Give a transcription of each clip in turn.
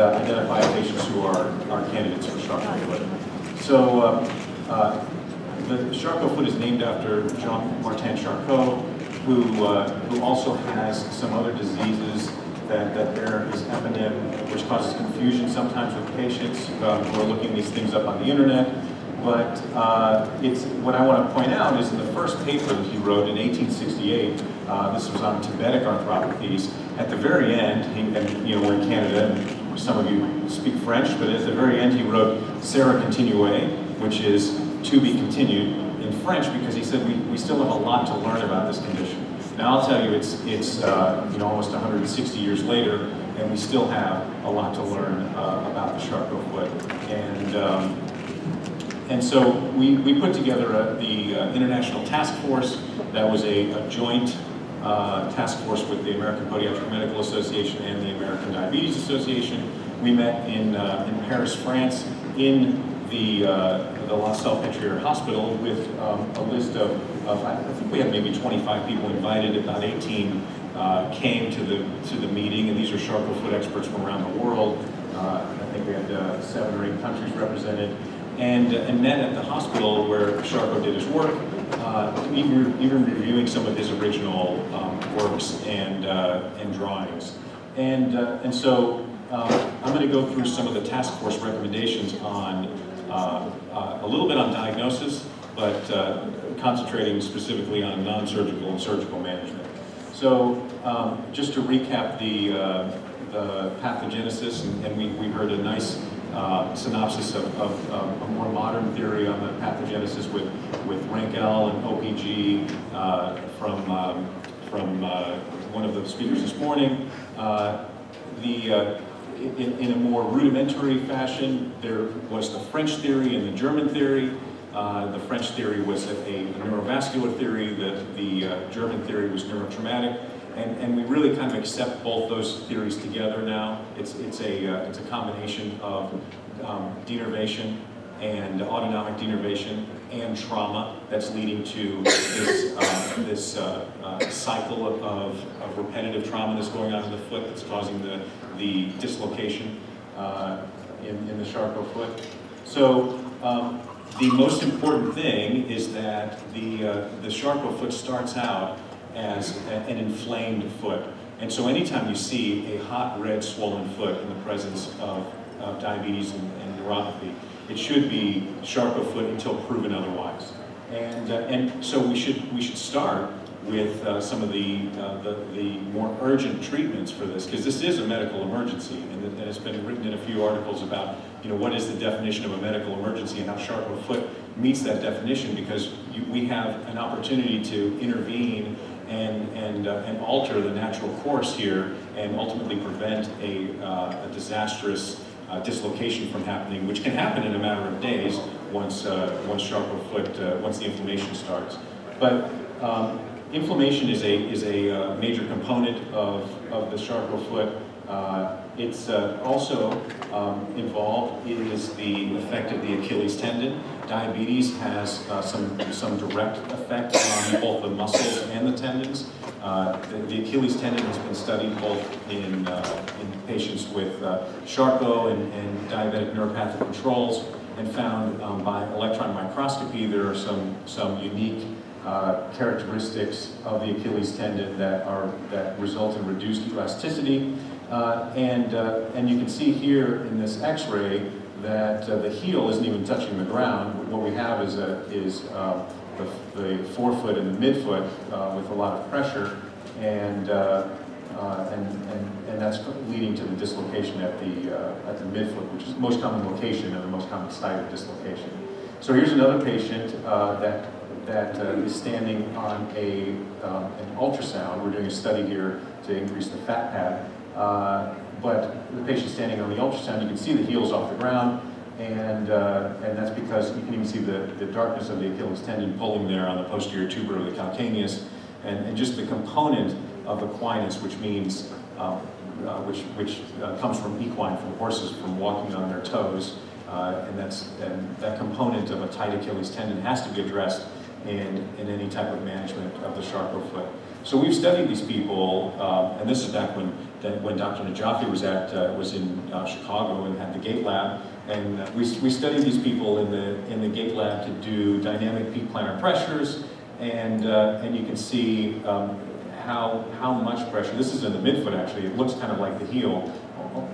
uh, identify patients who are, are candidates for Charcot foot. So uh, uh, the Charcot foot is named after Jean-Martin Charcot, who, uh, who also has some other diseases that, that bear his eponym, which causes confusion sometimes with patients um, who are looking these things up on the internet. But uh, it's, what I want to point out is in the first paper that he wrote in 1868, uh, this was on tabetic arthropathies, at the very end, he, and you know, we're in Canada, some of you speak French, but at the very end he wrote Sera Continue, which is to be continued in French because he said we, we still have a lot to learn about this condition. Now I'll tell you, it's, it's uh, you know, almost 160 years later, and we still have a lot to learn uh, about the Charcot foot. And, um, and so we, we put together a, the uh, International Task Force that was a, a joint uh, task force with the American Podiatric Medical Association and the American Diabetes Association. We met in, uh, in Paris, France, in the, uh, the La Salpêtrière Hospital with um, a list of, of, I think we had maybe 25 people invited, about 18 uh, came to the, to the meeting, and these are Charcot foot experts from around the world. Uh, I think we had uh, seven or eight countries represented, and, and met at the hospital where Charcot did his work, uh, even, even reviewing some of his original um, works and, uh, and drawings. And, and so um, I'm going to go through some of the task force recommendations on uh, uh, a little bit on diagnosis, but uh, concentrating specifically on non-surgical and surgical management. So um, just to recap the, the pathogenesis, and, and we, we heard a nice uh, synopsis of, of, a more modern theory on the pathogenesis with, with RANKL and OPG uh, from, um, from uh, one of the speakers this morning. the in, in, a more rudimentary fashion, there was the French theory and the German theory. Uh, the French theory was a, a neurovascular theory, the, the uh, German theory was neurotraumatic, and, and we really kind of accept both those theories together now. It's, it's, a, uh, it's a combination of um, denervation and autonomic denervation and trauma that's leading to this, uh, this uh, uh, cycle of, of, of, repetitive trauma that's going on in the foot that's causing the, the dislocation uh, in, in the Charcot foot. So um, the most important thing is that the, uh, the Charcot foot starts out as an inflamed foot. And so anytime you see a hot, red, swollen foot in the presence of, of diabetes and, and neuropathy, it should be Charcot foot until proven otherwise. And, uh, and so we should, we should start with uh, some of the, uh, the, the, more urgent treatments for this, because this is a medical emergency, and, and, it's been written in a few articles about, you know, what is the definition of a medical emergency and how Charcot foot meets that definition, because you, we have an opportunity to intervene and, and, uh, and alter the natural course here and ultimately prevent a, uh, a disastrous uh, dislocation from happening, which can happen in a matter of days once, uh, once foot, uh, once the inflammation starts. But um, inflammation is a, is a major component of, of the Charcot foot. Uh, it's uh, also um, involved is the effect of the Achilles tendon. Diabetes has uh, some, some direct effect on both the muscles and the tendons. Uh, the, the, Achilles tendon has been studied both in, uh, in patients with uh, Charcot and, and, diabetic neuropathic controls and found um, by electron microscopy there are some, some unique uh, characteristics of the Achilles tendon that, are, that result in reduced elasticity. Uh, and, uh, and you can see here in this x-ray that uh, the heel isn't even touching the ground. What we have is, a, is um, the, the, forefoot and the midfoot uh, with a lot of pressure, and, uh, and, and, and that's leading to the dislocation at the, at the midfoot, which is the most common location and the most common site of dislocation. So here's another patient that that uh, is standing on a, um, an ultrasound. We're doing a study here to increase the fat pad. Uh, but the patient standing on the ultrasound, you can see the heels off the ground, and, uh, and that's because you can even see the, the darkness of the Achilles tendon pulling there on the posterior tuber of the calcaneus, and, and just the component of equinus, which means um, uh, which, which uh, comes from equine, from horses, from walking on their toes. Uh, and that's, and that component of a tight Achilles tendon has to be addressed in, in any type of management of the Charcot foot. So we've studied these people, um, and this is back when, when Dr. Najafi was at, uh, was in uh, Chicago and had the gait lab, and uh, we, we studied these people in the, in the gait lab to do dynamic peak plantar pressures, and, uh, and you can see um, how, how much pressure, this is in the midfoot actually, it looks kind of like the heel,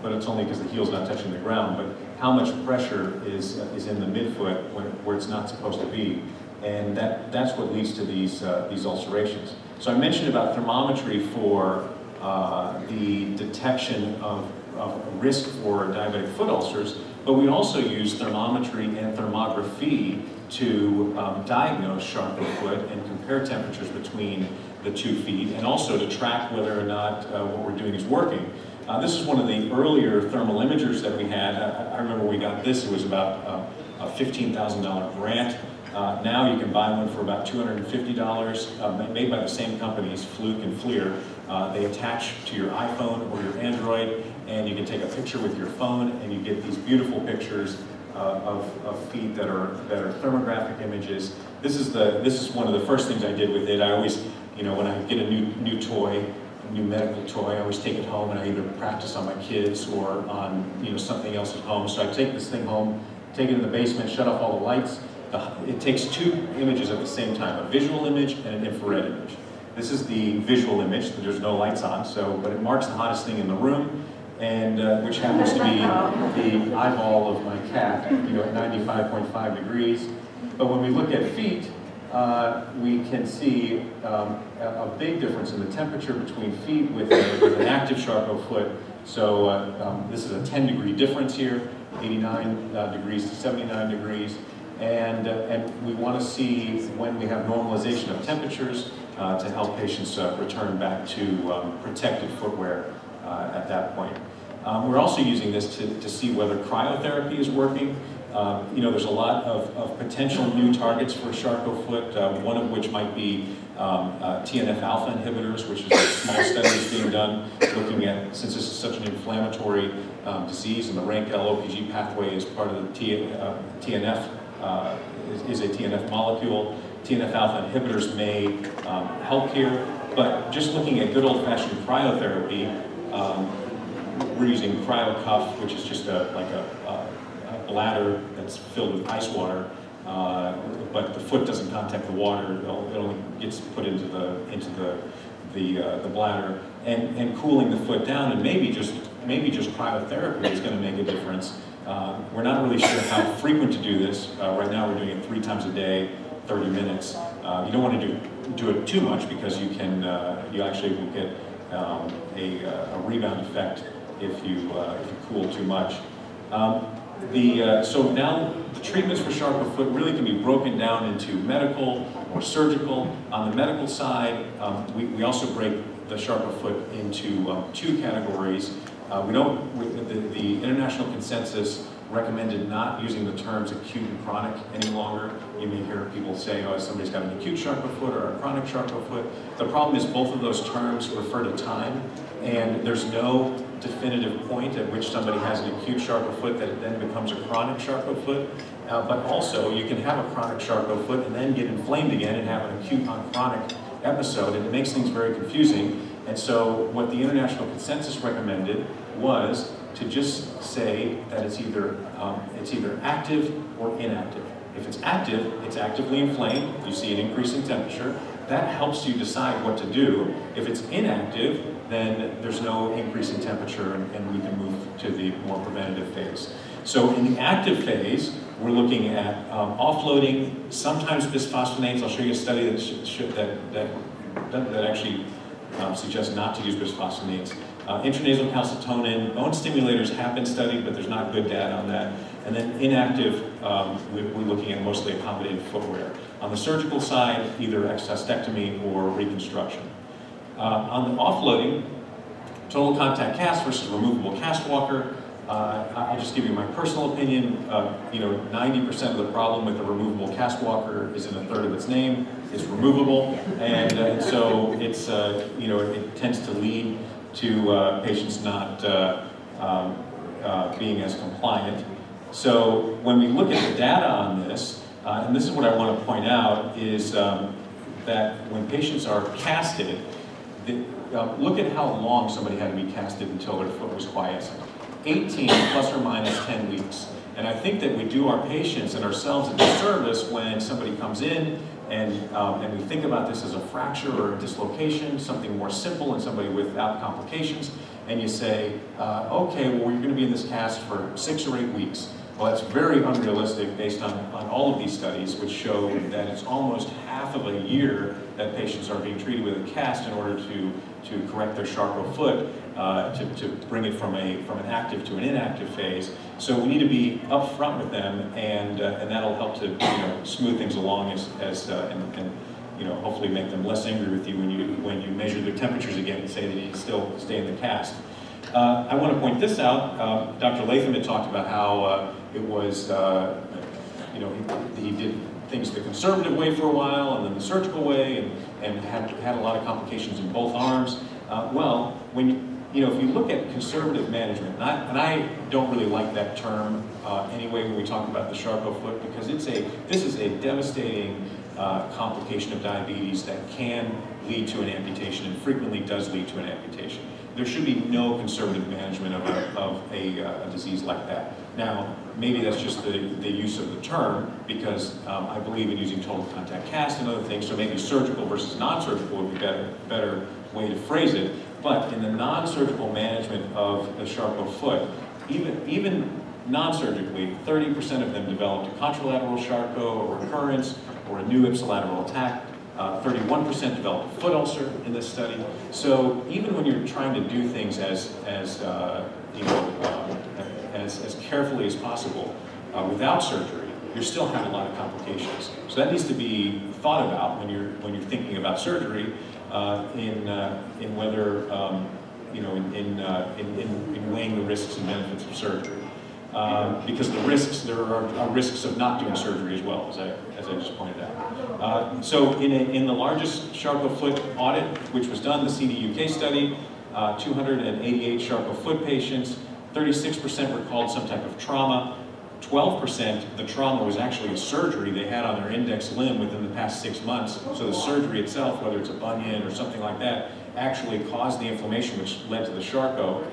but it's only because the heel's not touching the ground, but how much pressure is, uh, is in the midfoot where, where it's not supposed to be. And that, that's what leads to these, uh, these ulcerations. So I mentioned about thermometry for uh, the detection of, of risk for diabetic foot ulcers, but we also use thermometry and thermography to um, diagnose Charcot foot and compare temperatures between the two feet, and also to track whether or not uh, what we're doing is working. Uh, this is one of the earlier thermal imagers that we had. I, I remember we got this, it was about uh, a $15,000 grant uh, now you can buy one for about $250, uh, made by the same companies, Fluke and FLIR. Uh, they attach to your iPhone or your Android, and you can take a picture with your phone, and you get these beautiful pictures uh, of, of feet that are that are thermographic images. This is the this is one of the first things I did with it. I always, you know, when I get a new new toy, a new medical toy, I always take it home and I either practice on my kids or on you know something else at home. So I take this thing home, take it in the basement, shut off all the lights, it takes two images at the same time, a visual image and an infrared image. This is the visual image, there's no lights on, so, but it marks the hottest thing in the room, and uh, which happens to be the eyeball of my cat, you know, at 95.5 degrees. But when we look at feet, uh, we can see um, a, a, big difference in the temperature between feet with, a, with an active Charcot foot. So uh, um, this is a 10 degree difference here, 89 uh, degrees to 79 degrees. And, uh, and we want to see when we have normalization of temperatures uh, to help patients uh, return back to um, protected footwear uh, at that point. Um, we're also using this to, to see whether cryotherapy is working. Um, you know, there's a lot of, of potential new targets for Charcot foot, uh, one of which might be um, uh, TNF alpha inhibitors, which is a small study being done looking at, since this is such an inflammatory um, disease and the RANKL OPG pathway is part of the T, TNF uh, is, is, a TNF molecule. TNF alpha inhibitors may um, help here, but just looking at good old-fashioned cryotherapy, um, we're using CryoCuff, which is just a, like a, a, a bladder that's filled with ice water, uh, but the foot doesn't contact the water. It only gets put into the into the the, uh, the bladder, and and cooling the foot down, and maybe just maybe just cryotherapy is going to make a difference. Uh, we're not really sure how frequent to do this. Uh, right now we're doing it three times a day, 30 minutes. Uh, you don't want to do, do it too much because you can, uh, you actually will get um, a, uh, a, rebound effect if you, uh, if you cool too much. Um, the, so now the treatments for Charcot foot really can be broken down into medical or surgical. On the medical side, um, we, we also break the Charcot foot into um, two categories. Uh, we don't, we, the, the, international consensus recommended not using the terms acute and chronic any longer. You may hear people say, oh, somebody's got an acute Charcot foot or a chronic Charcot foot. The problem is both of those terms refer to time, and there's no definitive point at which somebody has an acute Charcot foot that then becomes a chronic Charcot foot. Uh, but also, you can have a chronic Charcot foot and then get inflamed again and have an acute on chronic episode, and it makes things very confusing. And so what the international consensus recommended was to just say that it's either, um, it's either active or inactive. If it's active, it's actively inflamed, you see an increase in temperature, that helps you decide what to do. If it's inactive, then there's no increase in temperature and, and we can move to the more preventative phase. So in the active phase, we're looking at um, offloading, sometimes bisphosphonates. I'll show you a study that, that, that, that actually um, suggest not to use bisphosphonates. Uh, intranasal calcitonin, bone stimulators have been studied, but there's not good data on that. And then inactive, um, we, are looking at mostly accommodated footwear. On the surgical side, either exostectomy or reconstruction. Uh, on the offloading, total contact cast versus removable cast walker, uh, I'll just give you my personal opinion. Uh, you know, 90% of the problem with a removable cast walker is in a third of its name. It's removable, and uh, so it's uh, you know it, it, tends to lead to uh, patients not uh, um, uh, being as compliant. So when we look at the data on this, uh, and this is what I want to point out, is um, that when patients are casted, uh, look at how long somebody had to be casted until their foot was quiescent. 18 plus or minus 10 weeks. And I think that we do our patients and ourselves a disservice when somebody comes in and, um, and we think about this as a fracture or a dislocation, something more simple and somebody without complications, and you say, uh, okay, well, you're going to be in this cast for six or eight weeks. Well, that's very unrealistic based on, on all of these studies, which show that it's almost half of a year that patients are being treated with a cast in order to, to correct their Charcot foot, uh, to, to bring it from, a, from an active to an inactive phase. So we need to be upfront with them, and, uh, and that'll help to you know, smooth things along as, as uh, and, and you know, hopefully make them less angry with you when you, when you measure their temperatures again and say that you still stay in the cast. Uh, I want to point this out. Uh, Dr. Latham had talked about how uh, it was, uh, you know, he, he, did things the conservative way for a while and then the surgical way and, and had, had a lot of complications in both arms. Uh, well, when you, know, if you look at conservative management, and I, and I don't really like that term uh, anyway when we talk about the Charcot foot because it's a, this is a devastating uh, complication of diabetes that can lead to an amputation and frequently does lead to an amputation. There should be no conservative management of a, of a, uh, a disease like that. Now, maybe that's just the, the use of the term because um, I believe in using total contact cast and other things, so maybe surgical versus non-surgical would be better, better way to phrase it. But in the non-surgical management of the Charcot foot, even, even non-surgically, 30% of them developed a contralateral Charcot or recurrence or a new ipsilateral attack. 31% uh, developed a foot ulcer in this study. So even when you're trying to do things as, as uh, you know, um, as, as carefully as possible uh, without surgery, you're still have a lot of complications. So that needs to be thought about when you're, when you're thinking about surgery uh, in, uh, in whether, um, you know, in, in, uh, in, in, weighing the risks and benefits of surgery. Um, because the risks, there are, are, risks of not doing surgery as well, as I, as I just pointed out. Uh, so in, a, in the largest Charcot foot audit, which was done, the CD-UK study, uh, 288 Charcot foot patients, 36% recalled some type of trauma, 12% the trauma was actually a surgery they had on their index limb within the past six months. So the surgery itself, whether it's a bunion or something like that, actually caused the inflammation which led to the Charcot.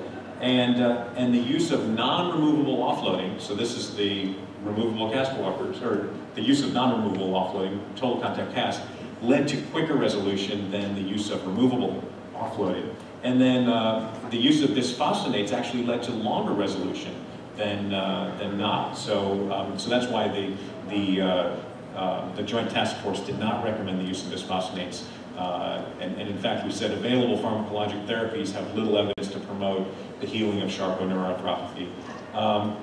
And, uh, and the use of non-removable offloading, so this is the removable cast walkers, or the use of non-removable offloading, total contact cast, led to quicker resolution than the use of removable offloading. And then uh, the use of bisphosphonates actually led to longer resolution than, uh, than not. So, um, so that's why the, the, uh, uh, the Joint Task Force did not recommend the use of bisphosphonates. Uh, and, and, in fact, we said available pharmacologic therapies have little evidence to promote the healing of Charcot neuropathy. Um,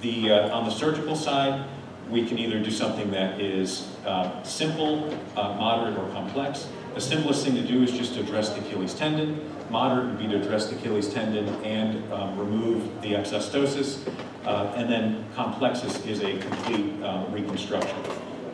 the, uh, on the surgical side, we can either do something that is uh, simple, moderate, or complex. The simplest thing to do is just to address the Achilles tendon. Moderate would be to address the Achilles tendon and um, remove the exostosis. Uh, and then complex is, a complete um, reconstruction.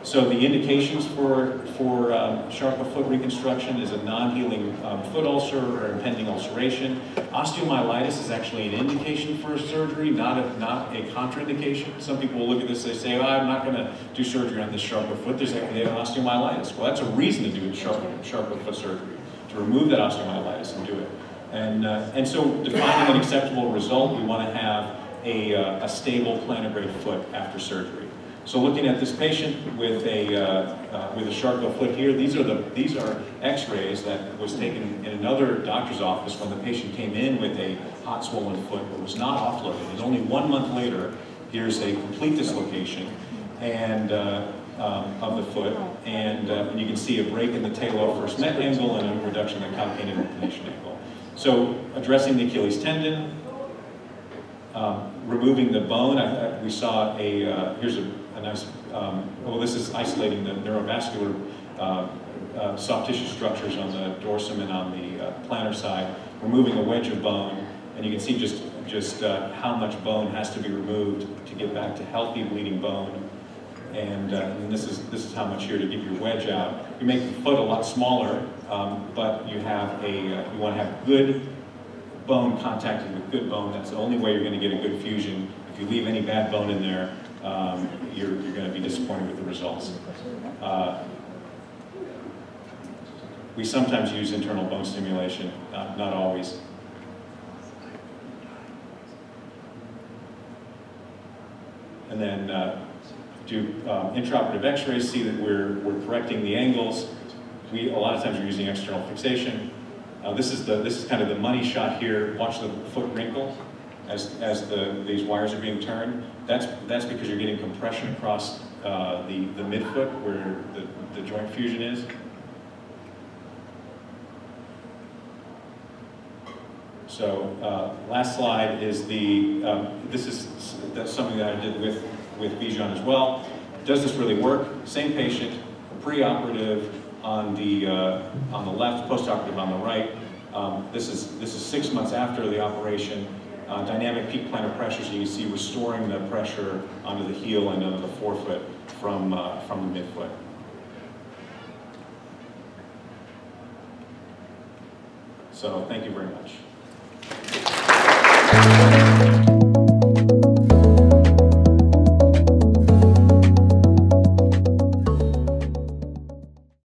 So the indications for, for um, foot reconstruction is a non-healing um, foot ulcer or impending ulceration. Osteomyelitis is actually an indication for a surgery, not a, not a contraindication. Some people will look at this, they say, oh, I'm not going to do surgery on this Charcot foot. There's they have osteomyelitis. Well, that's a reason to do a Charcot, Charcot foot surgery, to remove that osteomyelitis and do it. And, uh, and so defining an acceptable result, we want to have a, uh, a stable plantigrade foot after surgery. So looking at this patient with a, uh, uh, with a Charcot foot here, these are, the, these are x-rays that was taken in another doctor's office when the patient came in with a hot swollen foot but was not offloaded. And only one month later, here's a complete dislocation and, uh, um, of the foot, and, uh, and, you can see a break in the first met angle and a reduction in the calcaneal inclination angle. So addressing the Achilles tendon, um, removing the bone, I, I, we saw a, uh, here's a a nice, um, well, this is isolating the neurovascular uh, uh, soft tissue structures on the dorsum and on the uh, plantar side, removing a wedge of bone, and you can see just, just uh, how much bone has to be removed to get back to healthy bleeding bone. And, uh, and, this is this is how much here to get your wedge out. You make the foot a lot smaller, um, but you have a uh, you want to have good bone contacted with good bone. That's the only way you're going to get a good fusion. If you leave any bad bone in there, um, you're, you're going to be disappointed with the results. Uh, we sometimes use internal bone stimulation, not, not always. And then uh, do um, intraoperative x-rays, see that we're, we're correcting the angles. We, a lot of times we're using external fixation. Uh, this is the this is kind of the money shot here. Watch the foot wrinkle as as the these wires are being turned. That's that's because you're getting compression across uh, the the midfoot where the, the joint fusion is. So uh, last slide is the um, this is something that I did with with Bijan as well. Does this really work? Same patient, preoperative on the uh, on the left, postoperative on the right. Um, this is this is six months after the operation. Uh, dynamic peak plantar pressures, so you see restoring the pressure onto the heel and onto the forefoot from uh, from the midfoot. So thank you very much.